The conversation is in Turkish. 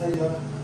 Hayır.